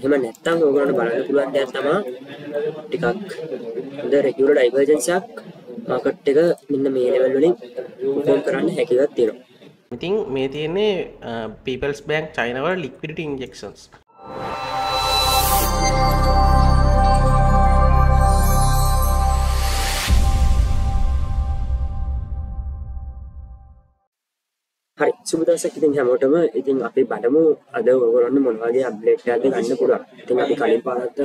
එහෙම නැත්තම් ඕගොල්ලන්ට බලන්න පුළුවන් දෙයක් තමයි ටිකක් හොඳ රෙගියුලර් ඩයිවර්ජන්සයක් මාකට් එක මෙන්න මේ ලෙවල් වලින් පර්ෆෝම් කරන්න හැකියාවක් තියෙනවා. ඉතින් මේ තියන්නේ පීපල්ස් බෑන්ක් චයිනවල ලික්විඩට ඉන්ජෙක්ෂන්ස් හරි සුබ දවසක් ඉතින් හැමෝටම ඉතින් අපි බලමු අද ඔයගොල්ලන්ට මොන වගේ අප්ඩේට් එකක්ද ගන්න පුළුවන්. ඉතින් අපි කලින් පාරත්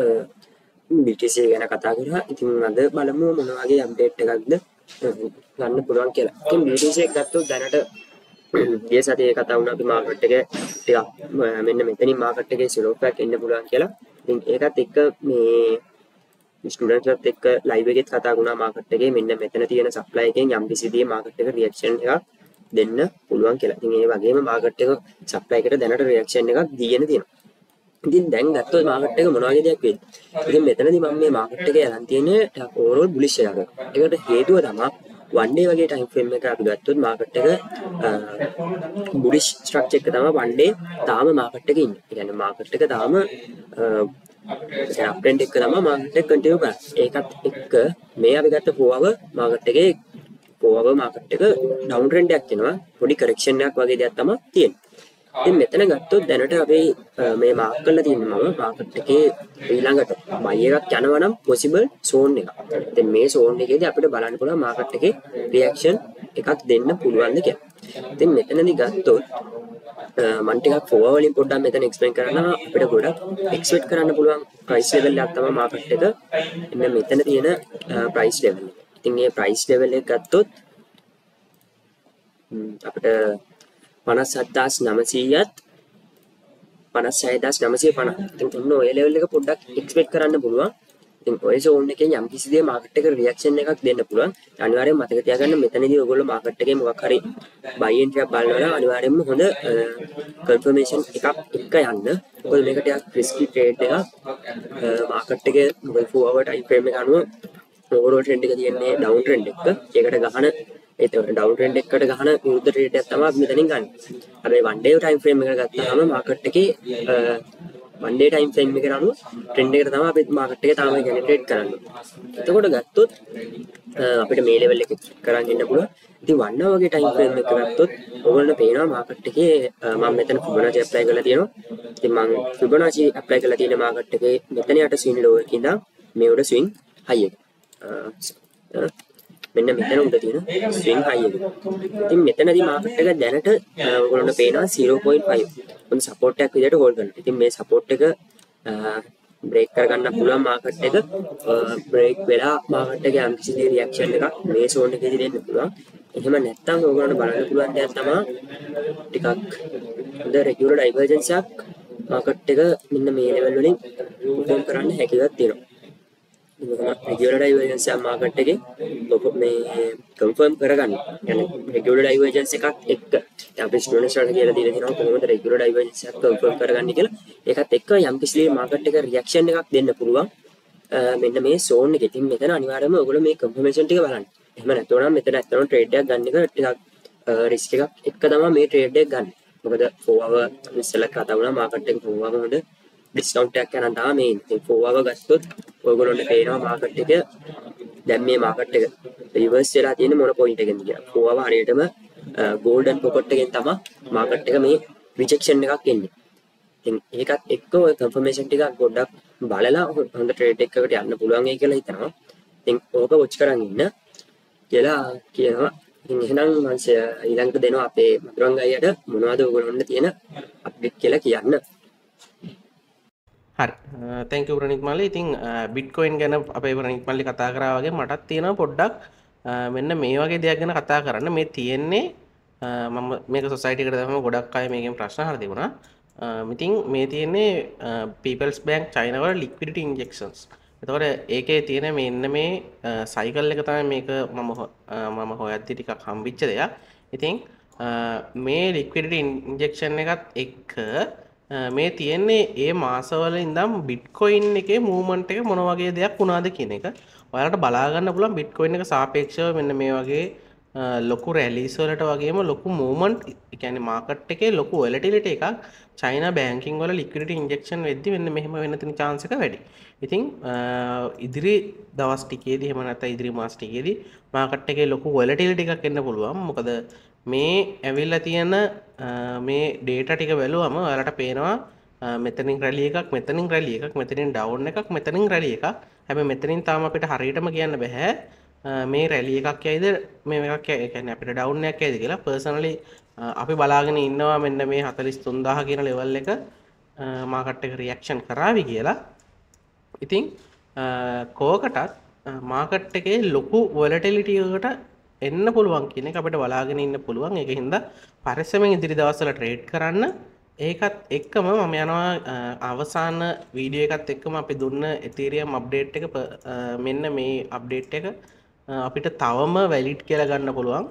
BTC ගැන කතා කරා. ඉතින් අද බලමු මොන වගේ අප්ඩේට් එකක්ද ගන්න පුළුවන් කියලා. ඉතින් BTC එක ගත්තොත් දැනට ගිය සතියේ කතා වුණා අපි මාකට් එකේ ටිකක් මෙන්න මෙතනින් මාකට් එකේ ස්ලෝප් එකක් එන්න පුළුවන් කියලා. ඉතින් ඒකත් එක්ක මේ ස්ටුඩන්ට්ලත් එක්ක ලයිව් එකෙත් කතා වුණා මාකට් එකේ මෙන්න මෙතන තියෙන සප්ලයි එකෙන් යම් කිසි දේ මාකට් එක රියැක්ෂන් එකක් දෙන්න පුළුවන් කියලා. ඉතින් ඒ වගේම මාකට් එක සප්ලයි එකට දැනට රියැක්ෂන් එකක් දීගෙන තියෙනවා. ඉතින් දැන් ගත්තොත් මාකට් එක මොන වගේ දෙයක් වෙයිද? ඉතින් මෙතනදී මම මේ මාකට් එකේ අරන් තියෙන්නේ ඕවරෝල් බුලිෂ් එකක්. ඒකට හේතුව තමයි one day වගේ time frame එක අපි ගත්තොත් මාකට් එක බුලිෂ් ස්ට්‍රක්චර් එක තමයි one day තාම මාකට් එකේ ඉන්නේ. ඒ කියන්නේ මාකට් එක තාම අප්ටෙන්ට් එක තමයි මාකට් එක කන්ටිනියු කරන්නේ. ඒකත් එක්ක මේ අපි ගත්ත 4 hour මාකට් එකේ 4 hour මාකට් එක ඩවුන් ට්‍රෙන්ඩ් එකක් එනවා. පොඩි කරෙක්ෂන් එකක් වගේ දෙයක් තමයි තියෙන්නේ. ඉතින් මෙතන ගත්තොත් දැනට අපි මේ මාක් කරලා තියෙන්නේ මම මාකට් එකේ ඊළඟට බයි එකක් යනවා නම් possible zone එක. ඉතින් මේ zone එකේදී අපිට බලන්න පුළුවන් මාකට් එකේ reaction එකක් දෙන්න පුළුවන්ද කියලා. ඉතින් මෙතනදී ගත්තොත් මම ටිකක් ෆෝවර් වලින් පොඩ්ඩක් මෙතන එක්ස්ප්ලেইন කරනවා අපිට ගොඩක් එක්ස්පෙක්ට් කරන්න පුළුවන් ප්‍රයිස් ලෙවල් එකක් තමයි මාකට් එක. එන්න මෙතන තියෙන ප්‍රයිස් ලෙවල් එක. ඉතින් මේ ප්‍රයිස් ලෙවල් එක ගත්තොත් අපිට 57900ත් 56950. ඉතින් ඔන්න ඔය ලෙවල් එක පොඩ්ඩක් එක්ස්පෙක්ට් කරන්න පුළුවන්. ඉතින් ඔය zone එකෙන් යම් කිසි දේ මාකට් එකට රියැක්ෂන් එකක් දෙන්න පුළුවන්. අනිවාර්යෙන් මතක තියාගන්න මෙතනදී ඔයගොල්ලෝ මාකට් එකේ මොකක් හරි buy entry එකක් බලනවා නම් අනිවාර්යෙන්ම හොඳ confirmation එකක් එක්ක යන්න. මොකද මේක ටිකක් risky trade එකක්. මාකට් එකේ මොකද 4 hour time frame එක අනුව overall trend එක තියෙන්නේ down trend එක. ඒකට ගහන ඒ ඩවුන් ට්‍රෙන්ඩ් එකකට ගහන විරුද්ධ ට්‍රේඩ් එකක් තමයි අපි මෙතනින් ගන්න. හැබැයි වන් ඩේ ටයිම් ෆ්‍රේම් එක ගත්තාම මාකට් එකේ වන් ඩේ ටයිම් ෆ්‍රේම් එකට අනුව ට්‍රෙන්ඩ් එකට තමයි අපි මාකට් එක තාම ගැන ට්‍රේඩ් කරන්නේ. එතකොට ගත්තොත් අපිට මේ ලෙවල් එක කරන් ඉන්න පුළුවන්. ඉතින් වන් වගේ ටයිම් ෆ්‍රේම් එක ගත්තොත් ඕගොල්ලෝ පේනවා මාකට් එකේ මම මෙතන Fibonacci apply කරලා තියෙනවා. ඉතින් මම Fibonacci apply කරලා තියෙන මාකට් එකේ මෙතන යට swing low එකකින් ඉඳන් මේ උඩ swing high එක. මෙන්න මෙතන උඩ තියෙන ස්විං හයි එක. ඉතින් මෙතනදී මාකට් එක දැනට ඔයගොල්ලන්ට පේනවා 0.5. මොන සපෝට් එකක් විදිහට හෝල්ඩ් කරනවා. ඉතින් මේ සපෝට් එක බ්‍රේක් කරගන්න පුළුවන් මාකට් එක බ්‍රේක් වෙලා මාකට් එක යම් කිසි දේ රියැක්ෂන් එකක් මේ සෝන් එකේදී දෙන්න පුළුවන්. එහෙම නැත්නම් ඔයගොල්ලන්ට බලන්න පුළුවන් දෙයක් තමයි ටිකක් හොඳ රෙගියුලර් ඩයිවර්ජන්ස් එකක් මාකට් එක මෙන්න මේ ලෙවල් වලින් පර්ෆෝම් කරන්න හැකියාවක් තියෙනවා. රෙගියුලර් ඩයිවර්ජන්ස් එක මාකට් එකේ ඔබ මේ කන්ෆර්ම් කරගන්න. يعني රෙගියුලර් ඩයිවර්ජන්ස් එකක් එක්ක අපි ස්ටුඩන්ට්ස් වලට කියලා දීලා තියෙනවා කොහොමද රෙගියුලර් ඩයිවර්ජන්ස් එකක් කන්ෆර්ම් කරගන්නේ කියලා. ඒකත් එක්ක යම් කිසි මාකට් එක රියැක්ෂන් එකක් දෙන්න පුළුවන්. මෙන්න මේ zone එකේ. ඉතින් මෙතන අනිවාර්යයෙන්ම ඔයගොල්ලෝ මේ කන්ෆර්මේෂන් ටික බලන්න. එහෙම නැත්නම් මෙතන ඇත්තටම ට්‍රේඩ් එකක් ගන්න එක ටිකක් රිස්ක් එකක් එක්ක තමයි මේ ට්‍රේඩ් එක ගන්න. මොකද 4 hour ඉස්සෙල්ලා කතා වුණා මාකට් එක 4 hour හොඳ ඩිස්කවුන්ට් එකක් යන තමයි මේ ඉතින් 4 hour ගත්තොත් ඔයගොල්ලන්ට පේනවා මාකට් එක. දැන් මේ මාකට් එක රිවර්ස් වෙලා තියෙන මොන පොයින්ට් එකෙන්ද කියලා. 4 hour හරියටම ගෝල්ඩන් පොකට් එකෙන් තමයි මාකට් එක මේ රිජෙක්ෂන් එකක් එන්නේ. ඉතින් ඒකත් එක්ක ඔය කන්ෆර්මේෂන් ටිකක් පොඩ්ඩක් බලලා හොඳ ට්‍රේඩ් එකකට යන්න පුළුවන් වෙයි කියලා හිතනවා. ඉතින් ඕක වොච් කරන් ඉන්න කියලා කියනවා. ඉතින් එහෙනම් මම ඊළඟට දෙනවා අපේ මధుරංග අයියට මොනවද ඔයගොල්ලොන්ට තියෙන අප්ඩේට් කියලා කියන්න. හරි. තැංක ප්‍රනික් මල්ල. ඉතින් uh, බිට්කොයින් ගැන අපේ ප්‍රනික් මල්ලි කතා කරාවගේ මටත් තියෙන පොඩ්ඩක්. Uh, මෙන්න මේ වගේ දෙයක් ගැන කතා කරන්න. මේ තියෙන්නේ uh, මම මේක සොසයිටිකට දම ගොඩක් අය මේකෙන් ප්‍රශ්න හර තිබුණා. මිතින් මේ තියෙන්නේ පීපල්ස් බෑන්ක් චයිනවල ලික්විඩට ඉන්ජෙක්ෂන්ස් එතකොට ඒකේ තියෙන මෙන්න මේ සයිකල් එක තමයි මේක මම මම හොයත්ති ටිකක් හම්බිච්ච දෙයක්. ඉතින් මේ ලික්විඩට ඉන්ජෙක්ෂන් එකත් එක්ක මේ තියෙන්නේ ඒ මාසවල ඉඳම් බිට්කොයින් එකේ මූමන්ට් එක මොන වගේ දෙයක් වුණාද කියන එක. ඔයාලට බලාගන්න පුළුවන් බිට්කොයින් එක සාපේක්ෂව මෙන්න මේ වගේ ලොකු රැලිස්වලට වගේම ලොකු මූමන්ට් එකැන මාකට් එකේ ලොකු වලටිලිට එකක් චයින බෑංකින් වල ලිකට ඉන්ජෙක්ෂන් වෙද්දි වෙන්න මෙහම වෙනතින චාන්සක වැඩි. ඉතිං ඉදිරි දවස්ටිකේද හෙමනත ඉදිරි මාස්ටිකේදී මාකට් එකේ ලොකු වලටිලිට එකක් එන්න පුළුවන්. මොකද මේ ඇවිල්ල තියෙන මේ ඩේට ටික වැලුවම වලට පේනවා මෙතනින් රැලිය එකක් මෙතනින් රැලිය එකක් මෙතනින් ඩවුන් එකක් මෙතනින් රැලිය එකක්. හැබ මෙතනින් තාම අපිට හරියටම කියන්න බැහැ. මේ රැලිය එකක් ඇයිද මේ එකක් ඇැන අපිට ඩවුන්නයක් ඇද කියලා. පර්සනලි අපි බලාගෙන ඉන්නවා මෙන්න මේ හතලිස් තුන්දාහ කියන ලෙවල් එක. මාකට් එක රියක්ෂන් කරාවි කියලා. ඉතිං කෝකටත් මාකට් එකේ ලොකු වලටලිටියකට එන්න පුළුවන් කියන අපට බලාගෙන ඉන්න පුළුවන්. එක හින්ද පරිස්සමෙන් ඉදිරි දවස්සල ට්‍රේඩ් කරන්න. ඒකත් එක්කම මම යනවා අවසාන වීඩිය එකත් එක්කම අපි දුන්න එතේරියම් අප්ඩේට් එක මෙන්න මේ අප්ඩේට් එක අපිට තවම වැලිට් කියල ගන්න පුළුවන්.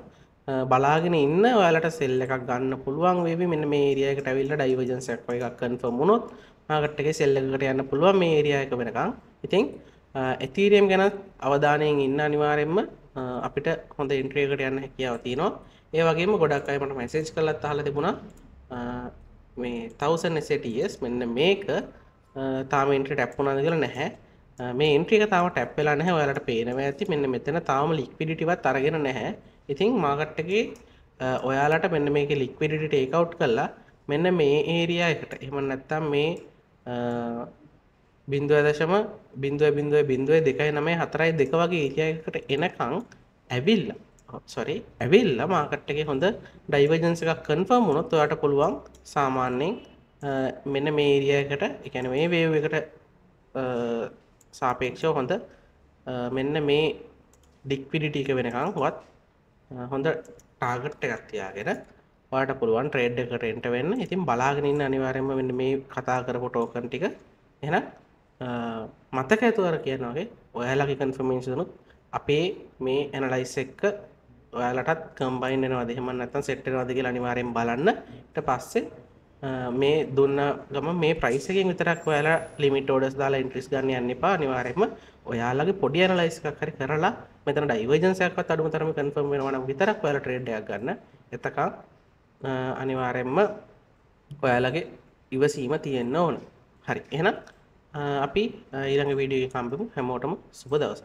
බලාගෙන ඉන්න ඔයාලට සෙල්ල එකක් ගන්න පුළුවන්. වේවි මෙන්න මේ ඒරියකට ඇවිල්ල ඩයිවජන්සක් එකක් කන්ෆර්මුණොත් මාකට්ක සෙල්ලකට යන්න පුළුවන් මේ ඒරියක වෙනකම් ඉතිං එතීරියම් ගැන අවධානයෙන් ඉන්න අනිවාරෙන්ම අපිට හොඳ ඉන්ට්‍රේකට යන්න හැකියාව තියනවා. ඒ වගේම ගොඩක් අයමට මැසේජ් කලත් අහල තිබුණා. මේ තවසන් එසටස් මෙන්න මේක. තාම ඉන්ට්‍ර ටැප්පුනාද කියලා නැහැ. මේ ඉන්ට්‍රික තාම ටැප්පෙලා නැහැ. ඔයාලට පේනව ඇති. මෙන්න මෙතන තාම ලික්විඩිටිවත් අරගෙන නැහැ. ඉතිං මාකට්ටගේ ඔයාලට මෙන්න මේක ලික්විඩිට ඒකවට් කරලා මෙන්න මේ ඒරයා එකට. එම නැත්තම් මේ බින්දුව දශම බින්දුව බින්දුව බින්දුව දෙකයි නමේ හතරයි දෙක වගේ ඒරයකට එනකං ඇවිල්ල. සොරි ඇවිල්ල මාකට්ටගේ හොඳ ඩයිවජන්ස එකක් කන්ෆර්ම් මුණොත් ඔයාට පුළුවන් සාමාන්‍යයෙන් මෙන්න මේ ඒරියකට එකැන මේ වේව එකට සාපේක්ෂව හොඳ මෙන්න මේ ඩික්විඩිටික වෙනකං වත් හොඳ ටාගට්ට එකත්තියාගෙන වාට පුළුවන් ට්‍රේඩ් එකට එන්ට වෙන්න. ඉතින් බලාගෙනන්න අනිවාරයම වෙන්න මේ කතා කරපු ටෝකන් ටික එන මතක ඇතුවර කියනවාගේ ඔයාලගේ කන්ෆර්මේන්ශනුත් අපේ මේ ඇනලයිස් එක්ක ඔයාලටත් කම්බයින් නවා දෙහම නැතන් සෙට්ටනවාදගේ අනිවාරයෙන් බලන්න. ට පස්සේ මේ දුන්න ගම මේ ප්‍රයිසකින් විතරක් ඔයාලා ලිමිට ෝඩස් දාලා ඉන්ට්‍රිස් ගන්න යන්න එපා. අනිවාරයම ඔයාලගේ පොඩි අනලයිස්ක කරි කරලා මෙතන ඩයිවජන්සයක්ත් අඩුම තරම කන්ෆර්ම් වෙනවන විතරක් ඔයාල ට්‍රේඩ්ඩයක් ගන්න. එතකා අනිවාරෙන්ම ඔයාලගේ ඉවසීම තියෙන්න්න ඕන. හරි. එහෙනම් අපි ඊළඟ වීඩියෝ කම්පමු හැමෝටම සුබ දවස